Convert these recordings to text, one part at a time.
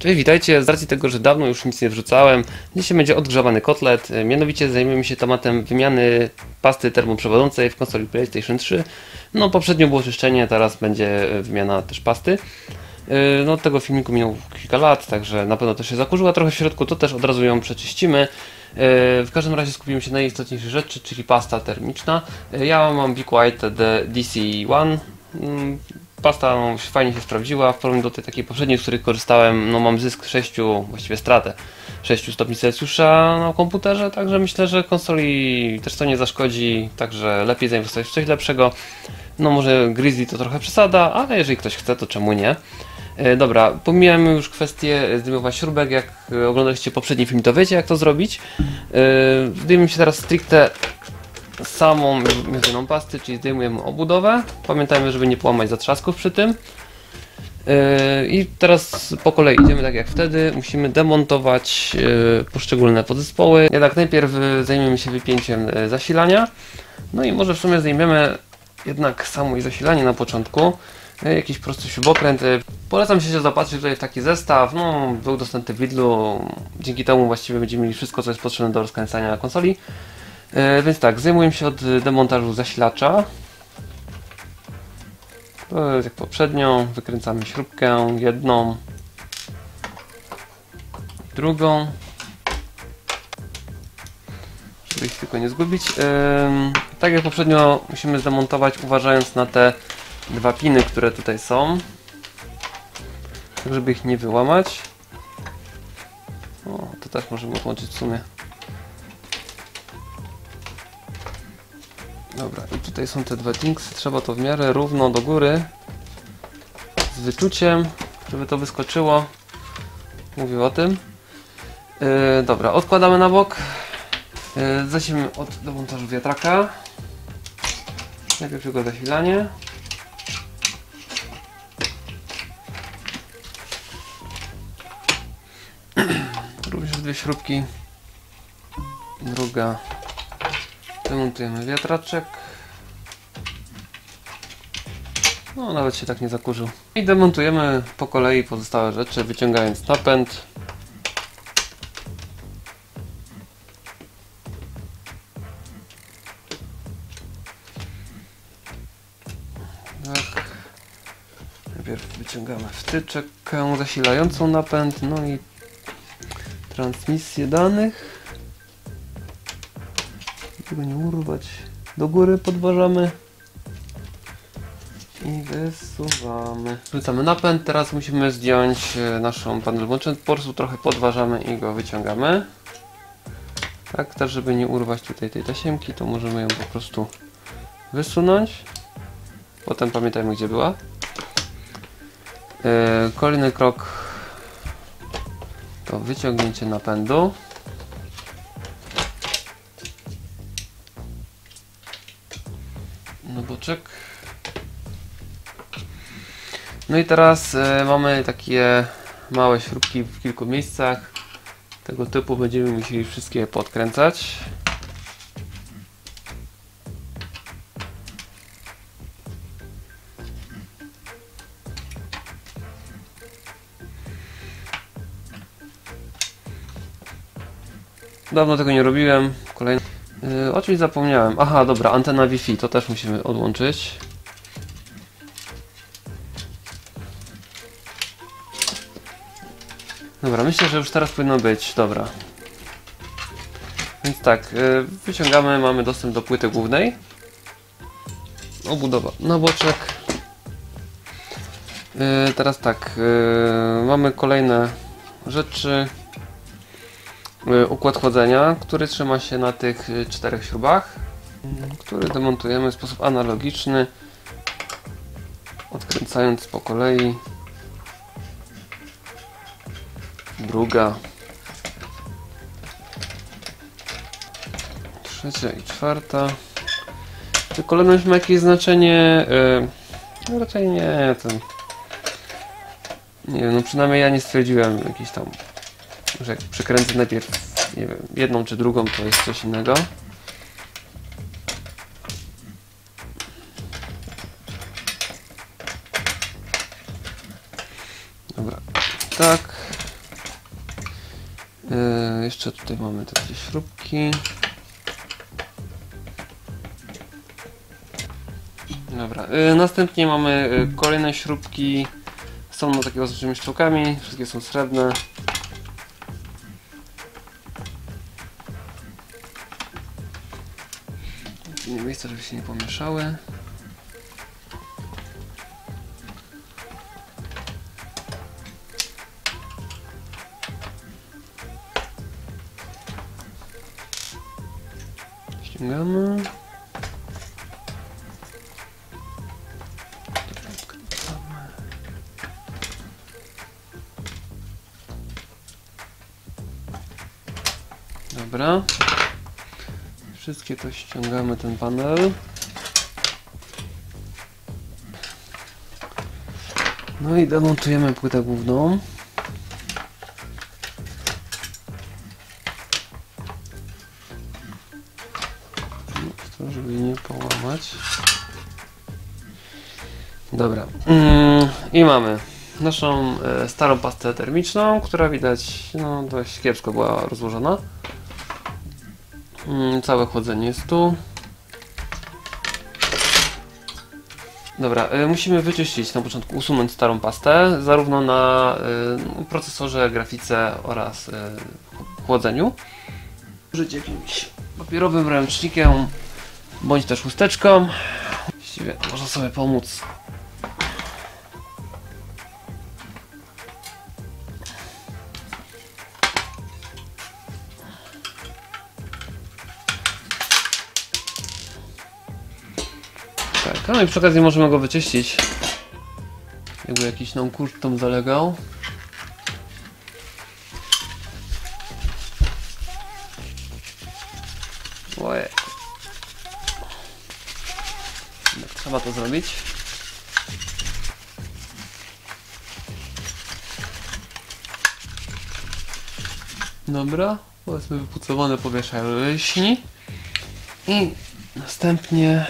Cześć, witajcie. Z racji tego, że dawno już nic nie wrzucałem, dzisiaj będzie odgrzewany kotlet. E, Mianowicie zajmiemy się tematem wymiany pasty termoprzewodzącej w konsoli PlayStation 3. No, poprzednio było czyszczenie, teraz będzie e, wymiana też pasty. E, No, tego filmiku minął kilka lat, także na pewno też się zakurzyła trochę w środku, to też od razu ją przeczyścimy. W każdym razie skupimy się na najistotniejszych rzeczy, czyli pasta termiczna. Ja mam Big White The DC1. Pasta fajnie się sprawdziła, w porównaniu do tej takiej poprzedniej, z której korzystałem, no mam zysk 6, właściwie stratę 6 stopni Celsjusza na komputerze, także myślę, że konsoli też to nie zaszkodzi, także lepiej zainwestować w coś lepszego. No może Grizzly to trochę przesada, ale jeżeli ktoś chce, to czemu nie? E, Dobra, pomijamy już kwestię zdejmowania śrubek, jak e, oglądaliście poprzedni film, to wiecie jak to zrobić. E, Zdejmujemy się teraz stricte samą jedyną pasty, czyli zdejmujemy obudowę. Pamiętajmy, żeby nie połamać zatrzasków przy tym. Yy, I teraz po kolei idziemy tak jak wtedy. Musimy demontować yy, poszczególne podzespoły. Jednak najpierw yy, zajmiemy się wypięciem zasilania. No i może w sumie zdejmiemy jednak samo i zasilanie na początku. Jakiś prosty śrubokręt. Polecam się zapatrzyć tutaj w taki zestaw. No, był dostępny w Lidlu. Dzięki temu właściwie będziemy mieli wszystko, co jest potrzebne do rozkręcania konsoli. E, więc tak, zajmuję się od demontażu zasilacza. To jest jak poprzednio. Wykręcamy śrubkę jedną, drugą. Żeby ich tylko nie zgubić. Tak jak poprzednio musimy zdemontować uważając na te dwa piny, które tutaj są. Tak żeby ich nie wyłamać. O, to też możemy odłączyć w sumie. Dobra, i tutaj są te dwa dinksy. Trzeba to w miarę równo do góry. Z wyczuciem, żeby to wyskoczyło. Mówię o tym. Yy, dobra, odkładamy na bok. Yy, od demontażu wiatraka. Najpierw jego zasilanie. Również dwie śrubki. Druga Demontujemy wiatraczek. No, nawet się tak nie zakurzył. I demontujemy po kolei pozostałe rzeczy, wyciągając napęd. Tak. Najpierw wyciągamy wtyczkę zasilającą napęd, no i transmisję danych tego nie urwać. Do góry podważamy i wysuwamy. Wrzucamy napęd, teraz musimy zdjąć e, naszą panel włączeń. Po prostu trochę podważamy i go wyciągamy. Tak, też żeby nie urwać tutaj tej tasiemki, to możemy ją po prostu wysunąć. Potem pamiętajmy gdzie była. E, Kolejny krok to wyciągnięcie napędu. No i teraz e, mamy takie małe śrubki w kilku miejscach. Tego typu będziemy musieli wszystkie podkręcać. Dawno tego nie robiłem. Kolejny. Yy, o czymś zapomniałem. Aha, dobra, antena Wi-Fi, to też musimy odłączyć. Dobra, myślę, że już teraz powinno być. Dobra. Więc tak, yy, wyciągamy, mamy dostęp do płyty głównej. Obudowa na boczek. Yy, teraz tak, yy, mamy kolejne rzeczy. Y, układ chłodzenia, który trzyma się na tych y, czterech śrubach, y, który demontujemy w sposób analogiczny, odkręcając po kolei. Druga, trzecia i czwarta. Czy kolejność ma jakieś znaczenie? Yy, raczej nie. To... Nie wiem, no przynajmniej ja nie stwierdziłem jakiś tam że jak przykręcę najpierw nie wiem, jedną czy drugą, to jest coś innego. Dobra, tak. Yy, jeszcze tutaj mamy takie śrubki. Dobra, yy, następnie mamy yy, kolejne śrubki. Są na takiego z dużymi szczałkami, wszystkie są srebrne. Nie miejsca, żeby się nie pomieszały. Dobra. Wszystkie to ściągamy ten panel. No i demontujemy płytę główną. I mamy naszą e, starą pastę termiczną, która widać no, dość kiepsko była rozłożona. Mm, całe chłodzenie jest tu. Dobra, y, musimy wyczyścić na początku, usunąć starą pastę, zarówno na y, procesorze, grafice oraz y, chłodzeniu. Użyć jakimś papierowym ręcznikiem, bądź też chusteczką. Właściwie można sobie pomóc. No i przy okazji możemy go wyczyścić. Jakby jakiś nam kurz tam zalegał. Tak, Trzeba to zrobić. Dobra, powiedzmy wypucowane powierzchni. I następnie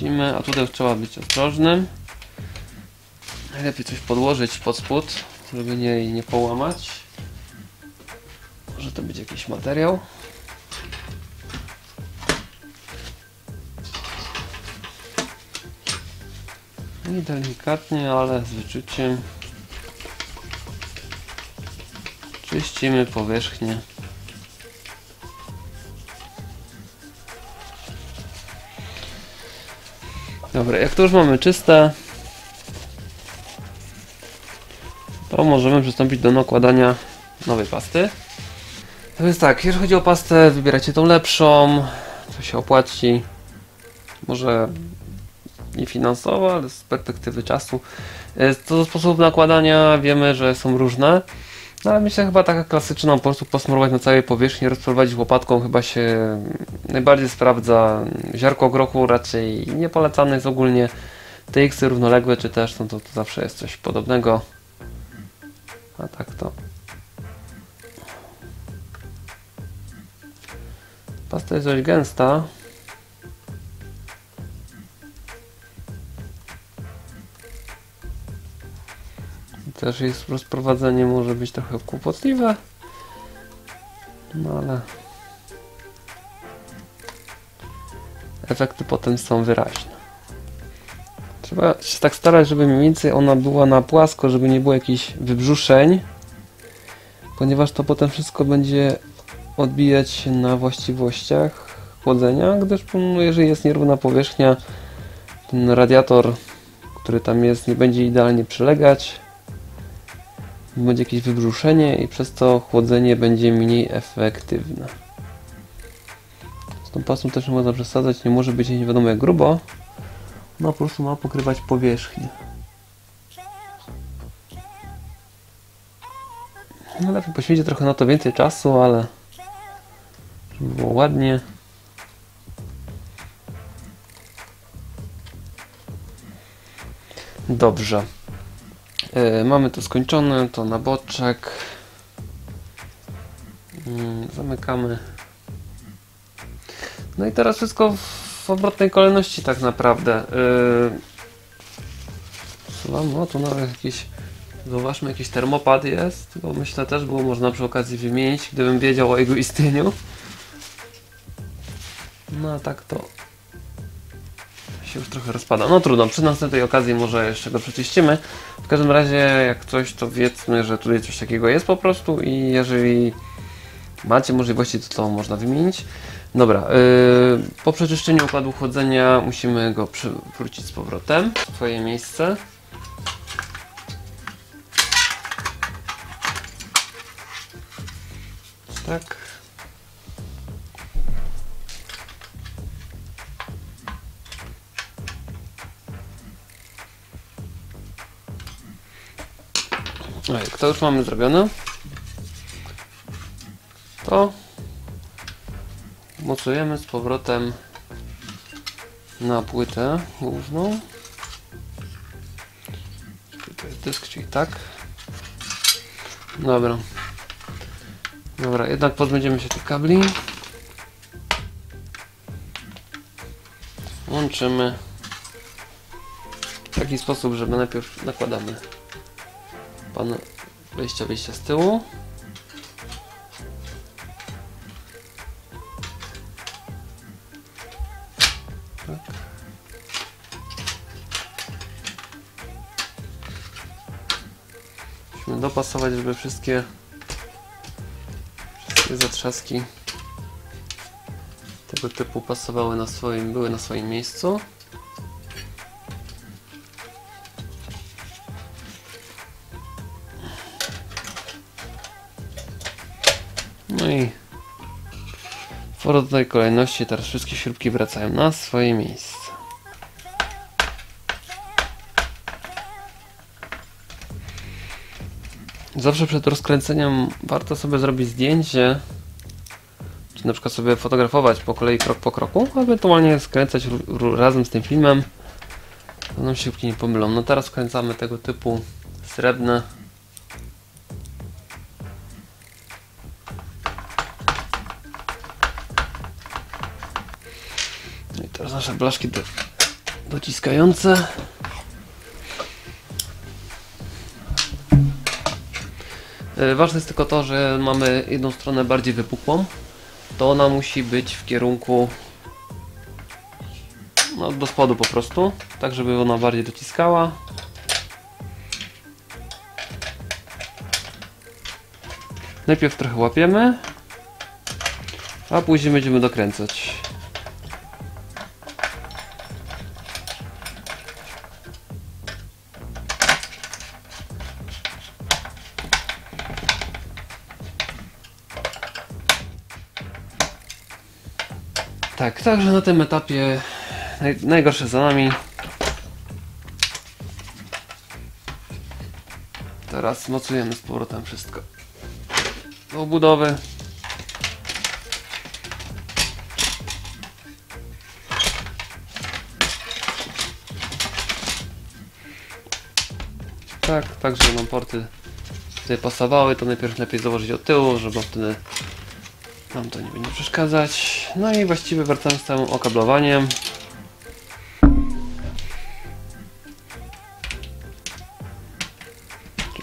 czyścimy, a tutaj trzeba być ostrożnym. Najlepiej coś podłożyć pod spód, żeby nie, nie połamać. Może to być jakiś materiał. I delikatnie, ale z wyczuciem czyścimy powierzchnię. Dobra, jak to już mamy czyste, to możemy przystąpić do nakładania nowej pasty. To jest tak, jeżeli chodzi o pastę, wybieracie tą lepszą, co się opłaci. Może nie finansowo, ale z perspektywy czasu. E, Co do sposobów nakładania, wiemy, że są różne. No ale myślę chyba taka klasyczna, po prostu posmarować na całej powierzchni, rozprowadzić łopatką chyba się najbardziej sprawdza. Ziarko grochu raczej nie polecane jest ogólnie. TX-y równoległe czy też, no to, to zawsze jest coś podobnego. A tak to. Pasta jest dość gęsta. Też jej rozprowadzenie może być trochę kłopotliwe. No ale efekty potem są wyraźne. Trzeba się tak starać, żeby mniej więcej ona była na płasko, żeby nie było jakichś wybrzuszeń, ponieważ to potem wszystko będzie odbijać się na właściwościach chłodzenia, gdyż no, jeżeli jest nierówna powierzchnia, ten radiator, który tam jest, nie będzie idealnie przylegać, będzie jakieś wybrzuszenie i przez to chłodzenie będzie mniej efektywne. Z tą pastą też nie można przesadzać, nie może być nie wiadomo jak grubo. Ona po prostu ma pokrywać powierzchnię. No lepiej poświęcić trochę na to więcej czasu, ale żeby było ładnie. Dobrze. E, mamy to skończone, to na boczek. Mm, Zamykamy. No i teraz wszystko w odwrotnej kolejności tak naprawdę. Yy, no tu nawet jakieś Zauważmy, jakiś termopad jest, bo myślę też było można przy okazji wymienić, gdybym wiedział o jego istnieniu. No a tak to się już trochę rozpada. No trudno, przy następnej okazji może jeszcze go przeczyścimy. W każdym razie, jak coś, to wiedzmy, że tutaj coś takiego jest po prostu i jeżeli macie możliwości, to to można wymienić. Dobra, yy, po przeczyszczeniu układu chłodzenia musimy go przywrócić z powrotem w swoje miejsce. Tak. No jak to już mamy zrobione, to mocujemy z powrotem na płytę główną. To dysk, czyli tak. Dobra. Dobra, jednak pozbędziemy się tych kabli. Łączymy w taki sposób, żeby najpierw nakładamy pan wejścia, wyjścia z tyłu. Tak. Musimy dopasować, żeby wszystkie wszystkie zatrzaski tego typu pasowały na swoim, były na swoim miejscu. W podobnej kolejności teraz wszystkie śrubki wracają na swoje miejsce. Zawsze przed rozkręceniem warto sobie zrobić zdjęcie, czy na przykład sobie fotografować po kolei krok po kroku, a ewentualnie skręcać razem z tym filmem. To nam śrubki nie pomylą. No teraz skręcamy tego typu srebrne nasze blaszki do, dociskające. E, Ważne jest tylko to, że mamy jedną stronę bardziej wypukłą. To ona musi być w kierunku no, do spodu po prostu, tak żeby ona bardziej dociskała. Najpierw trochę łapiemy, a później będziemy dokręcać. Tak, także na tym etapie naj, najgorsze za nami. Teraz mocujemy z powrotem wszystko do obudowy. Tak, tak, żeby nam porty tutaj pasowały, to najpierw lepiej założyć od tyłu, żeby wtedy nam to nie będzie przeszkadzać. No i właściwie wracamy z całym okablowaniem.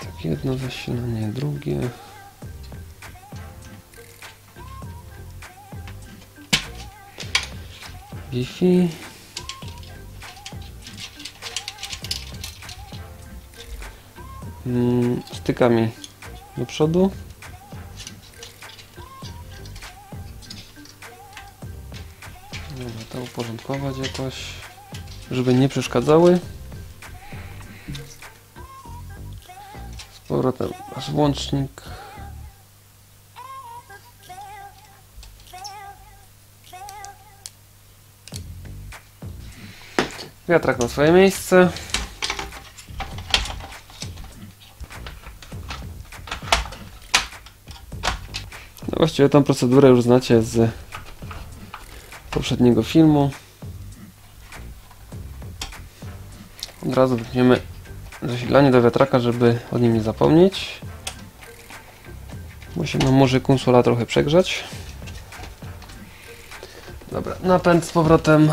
Tak jedno zasilanie, drugie. Wi-Fi. Mm, stykami do przodu. Dobra, to uporządkować jakoś, żeby nie przeszkadzały. Z powrotem nasz włącznik. Wiatrak na swoje miejsce. No właściwie tą procedurę już znacie z poprzedniego filmu. Od razu wypniemy zasilanie do wiatraka, żeby o nim nie zapomnieć. Nam może konsola trochę przegrzać. Dobra, napęd z powrotem.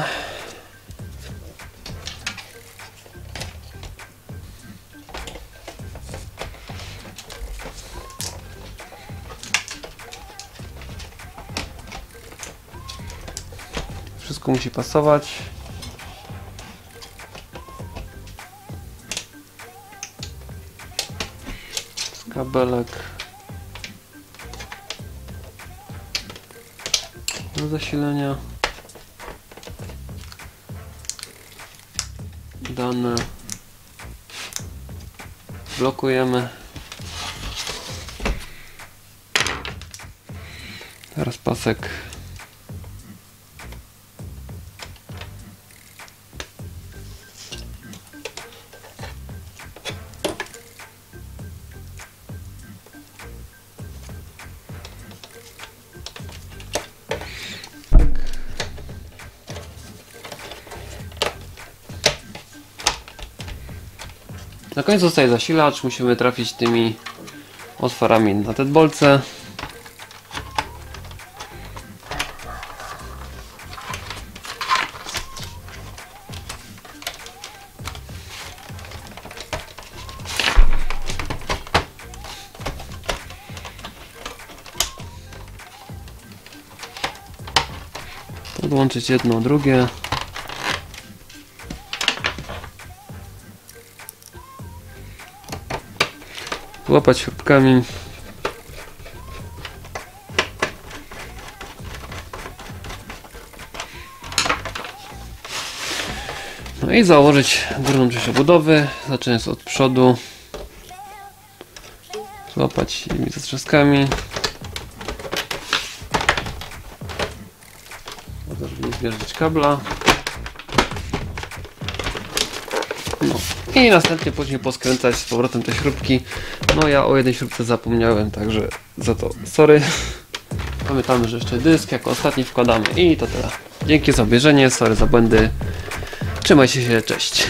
Musi pasować. Kabelek. Do zasilenia. Dane. Blokujemy. Teraz pasek. Na końcu zostaje zasilacz. Musimy trafić tymi otworami na te bolce. Podłączyć jedno, drugie. Łapać śrubkami. No i założyć górną część obudowy, zaczynając od przodu. Złapać tymi zatrzaskami. Żeby nie zbierać kabla. I następnie później poskręcać z powrotem te śrubki. No ja o jednej śrubce zapomniałem, także za to sorry. Pamiętamy, że jeszcze dysk jako ostatni wkładamy i to tyle. Dzięki za obejrzenie, sorry za błędy. Trzymajcie się, cześć.